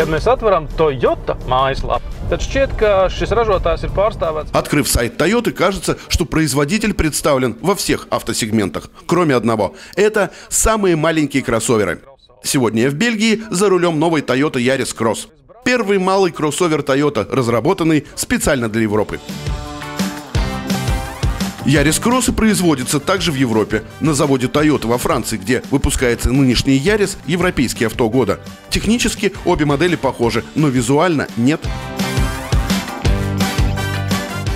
Tad mēs atveram Toyota mājaslapu. Tad šķiet, ka šis ražotājs ir pārstāvēts. Открыв сайт Toyota, кажется, что производитель представлен во всех автосегментах, кроме одного. Это самые маленькие кроссоверы. Сегодня я в Бельгии за рулем новой Toyota Yaris Cross. Первый малый кроссовер Toyota, разработанный специально для Европы. Ярис Кросс и производится также в Европе, на заводе Toyota во Франции, где выпускается нынешний Ярис, европейский авто года. Технически обе модели похожи, но визуально нет.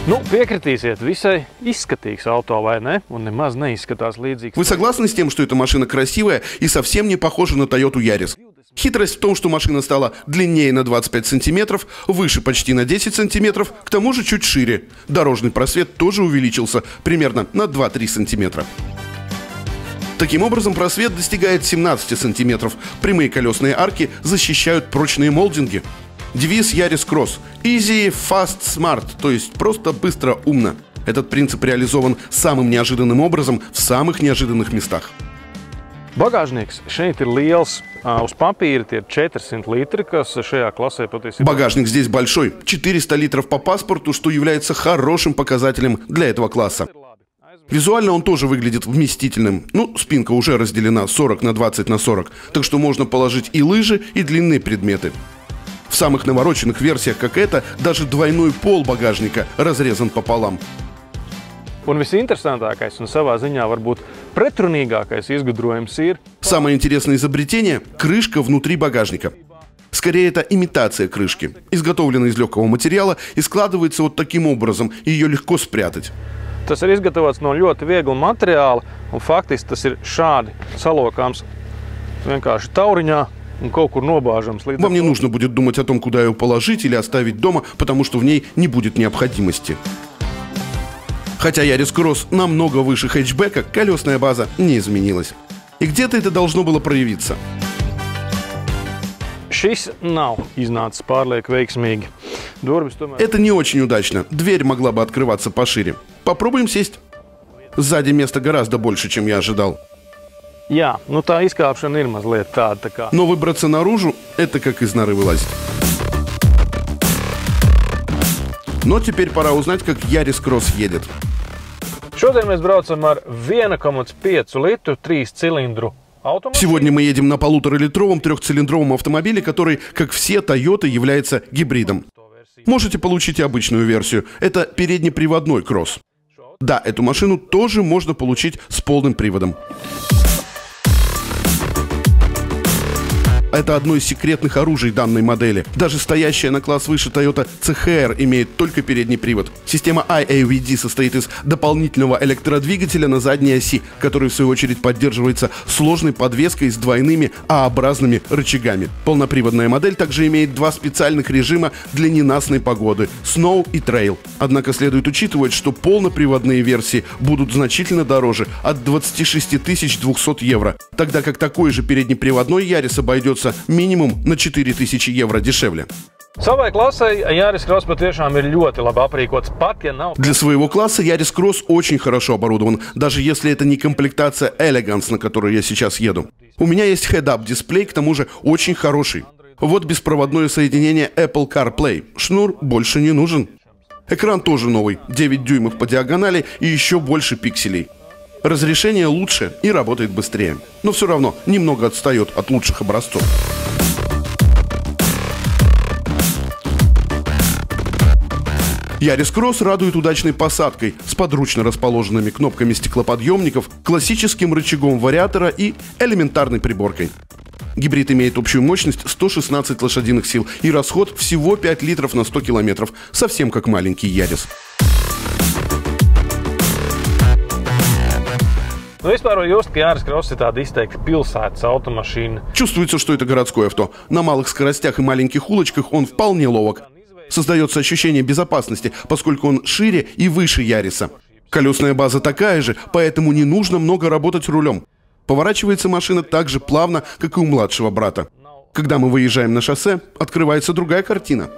Nu, piekritīsiet, visai izskatīgs auto, vai ne? Un nemaz neizskatās līdzīgs. Вы согласны с тем, что эта машина красивая и совсем не похожа на Toyota Yaris? Хитрость в том, что машина стала длиннее на 25 сантиметров, выше почти на 10 сантиметров, к тому же чуть шире. Дорожный просвет тоже увеличился примерно на 2-3 сантиметра. Таким образом, просвет достигает 17 сантиметров. Прямые колесные арки защищают прочные молдинги. Девиз Yaris Cross – Easy, Fast, Smart, то есть просто, быстро, умно. Этот принцип реализован самым неожиданным образом в самых неожиданных местах. Bagāžnieks šeit ir liels. Uz tie ir 400 litri, kas klasē patiesībā Багажник здесь большой – 400 литров по паспорту, что является хорошим показателем для этого класса. Визуально он тоже выглядит вместительным. Ну, спинка уже разделена 40 на 20 на 40, так что можно положить и лыжи, и длинные предметы. В самых навороченных версиях, как эта, даже двойной пол багажника разрезан пополам. Un visinteresantākais un savā ziņā varbūt pretrunīgākais izgudrojums ir, Самое интересное изобретение – крышка внутри багажника. Скорее, это имитация крышки. Изготовлена из легкого материала и складывается вот таким образом, и ее легко спрятать. tas ir izgatavots no ļoti viegla materiāla, un faktiski tas ir šādi salokāms vienkārši tauriņā Вам не нужно будет думать о том, куда ее положить или оставить дома, потому что в ней не будет необходимости. Хотя Ярис Кросс намного выше хэтчбека, колесная база не изменилась. И где-то это должно было проявиться. Nav iznācis pārlieku veiksmīgi. Durvis tomēr Это не очень удачно. Дверь могла бы открываться пошире. Попробуем сесть. Сзади места гораздо больше, чем я ожидал. Jā, nu tā izkāpšana ir mazliet tāda. Tā kā. Но выбраться наружу – это как из норы вылазить. Но теперь пора узнать, как Ярис Кросс едет. Šodien mēs braucam ar 1,5 litru trīs cilindru automobīlu. Сегодня мы едем на полуторалитровом трехцилиндровом автомобиле, который, как все Toyota, является гибридом. Можете получить и обычную версию. Это переднеприводной кросс. Да, эту машину тоже можно получить с полным приводом. Это одно из секретных оружий данной модели. Даже стоящая на класс выше Toyota CHR имеет только передний привод. Система IAVD состоит из дополнительного электродвигателя на задней оси, который в свою очередь поддерживается сложной подвеской с двойными А-образными рычагами. Полноприводная модель также имеет два специальных режима для ненастной погоды – Snow и Trail. Однако следует учитывать, что полноприводные версии будут значительно дороже – от 26 200 евро, тогда как такой же переднеприводной Ярис обойдется минимум на 4000 евро дешевле. Savai klasei Jānis Kross patiešām ir ļoti labi aprīkots. Pat ja nav Для своего класса Ярис Кросс очень хорошо оборудован, даже если это не комплектация Elegance, на которой я сейчас еду. У меня есть head-up дисплей, к тому же очень хороший. Вот беспроводное соединение Apple CarPlay. Шнур больше не нужен. Экран тоже новый, 9 дюймов по диагонали и еще больше пикселей. Разрешение лучше и работает быстрее. Но все равно немного отстает от лучших образцов. Ярис Кросс радует удачной посадкой с подручно расположенными кнопками стеклоподъемников, классическим рычагом вариатора и элементарной приборкой. Гибрид имеет общую мощность 116 лошадиных сил и расход всего 5 литров на 100 километров, совсем как маленький Ярис. Nu, vispār var just, ka Jānis Kross ir tāda izteikti pilsētas automašīna. Чувствуется, что это городское авто. На малых скоростях и маленьких улочках он вполне ловок. Создается ощущение безопасности, поскольку он шире и выше Яриса. Колесная база такая же, поэтому не нужно много работать рулем. Поворачивается машина так же плавно, как и у младшего брата. Когда мы выезжаем на шоссе, открывается другая картина.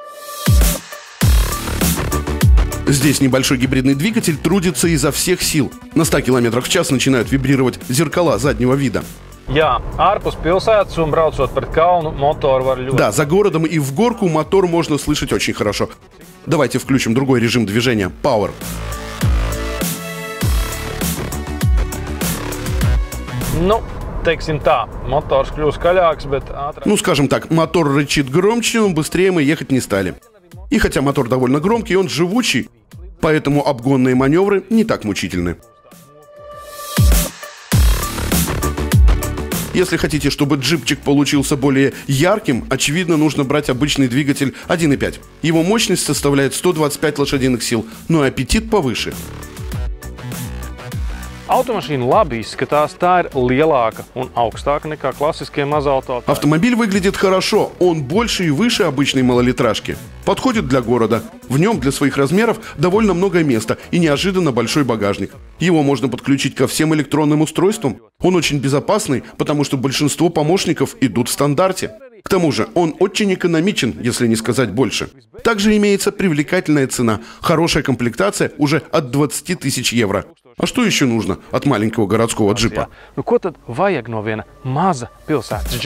Здесь небольшой гибридный двигатель трудится изо всех сил. На 100 км в час начинают вибрировать зеркала заднего вида. Jā, ārpus pilsētas un braucot pret kalnu, motoru var ļoti. Да, за городом и в горку мотор можно слышать очень хорошо. Давайте включим другой режим движения – Power. Nu, teiksim tā, motors kļūst skaļāks, bet ātrāk. Ну, скажем так, мотор рычит громче, быстрее мы ехать не стали. И хотя мотор довольно громкий, он живучий, поэтому обгонные маневры не так мучительны. Если хотите, чтобы джипчик получился более ярким, очевидно, нужно брать обычный двигатель 1.5. Его мощность составляет 125 лошадиных сил, но аппетит повыше. Automašīna labi izskatās, tā ir lielāka un augstāka nekā mazautotāji. Автомобиль выглядит хорошо, он больше и выше обычной малолитражки. Подходит для города. В нем для своих размеров довольно много места и неожиданно большой багажник. Его можно подключить ко всем электронным устройствам. Он очень безопасный, потому что большинство помощников идут в стандарте. К тому же он очень экономичен, если не сказать больше. Также имеется привлекательная цена, хорошая комплектация уже от 20 тысяч евро. А что еще нужно от маленького городского джипа? Nu, ko tad vajag no viena maza pilsētas?